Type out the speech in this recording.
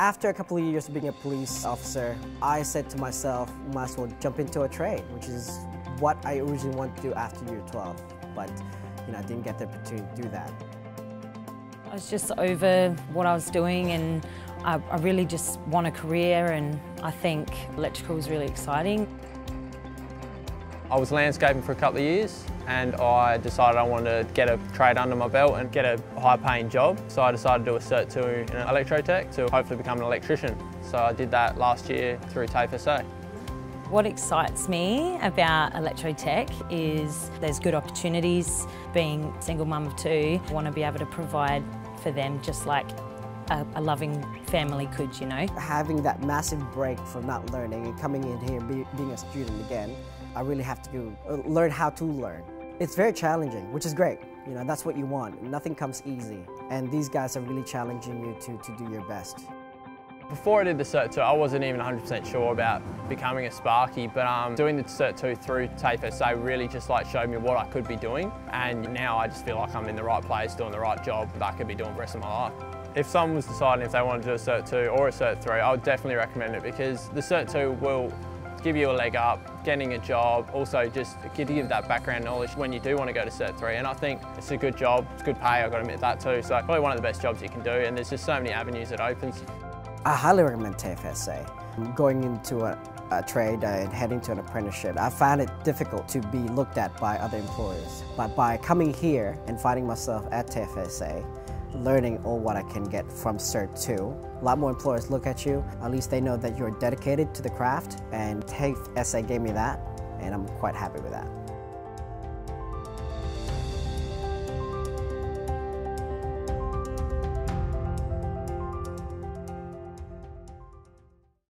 After a couple of years of being a police officer, I said to myself, might as well jump into a trade, which is what I originally wanted to do after year 12. But you know, I didn't get the opportunity to do that. I was just over what I was doing and I, I really just want a career and I think electrical is really exciting. I was landscaping for a couple of years and I decided I wanted to get a trade under my belt and get a high paying job. So I decided to do a Cert 2 in Electrotech to hopefully become an electrician. So I did that last year through TAFE SA. What excites me about Electrotech is there's good opportunities. Being single mum of two, I want to be able to provide for them just like a, a, loving family could, you know. Having that massive break from not learning and coming in here be, being a student again, I really have to uh, learn how to learn. It's very challenging, which is great. You know, that's what you want. Nothing comes easy. And these guys are really challenging you to, to do your best. Before I did the Cert 2, I wasn't even 100% sure about becoming a Sparky, but um, doing the Cert 2 through TAFE really just like showed me what I could be doing. And now I just feel like I'm in the right place, doing the right job that I could be doing the rest of my life. If someone was deciding if they wanted to do a Cert 2 or a Cert 3, I would definitely recommend it because the Cert 2 will give you a leg up, getting a job, also just give you that background knowledge when you do want to go to Cert 3. And I think it's a good job, it's good pay, I've got to admit that too. So probably one of the best jobs you can do and there's just so many avenues it opens. I highly recommend TAFE SA. Going into a, a trade and heading to an apprenticeship, I found it difficult to be looked at by other employers. But by coming here and finding myself at TAFE SA, learning all what I can get from Cert 2, a lot more employers look at you. At least they know that you're dedicated to the craft, and TAFE SA gave me that, and I'm quite happy with that.